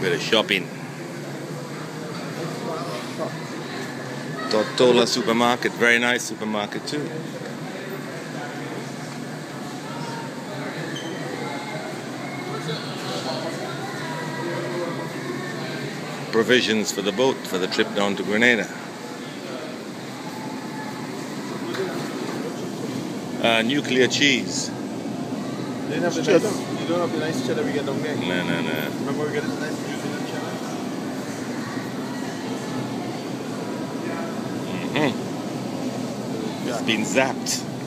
Bit of shopping. Tortola supermarket, very nice supermarket too. Provisions for the boat for the trip down to Grenada. Uh, nuclear cheese. You don't have the cheddar. You don't have the nice cheddar we get down there. No, no, no. Remember we get this nice New Zealand cheddar? Mm-hmm. It's been zapped.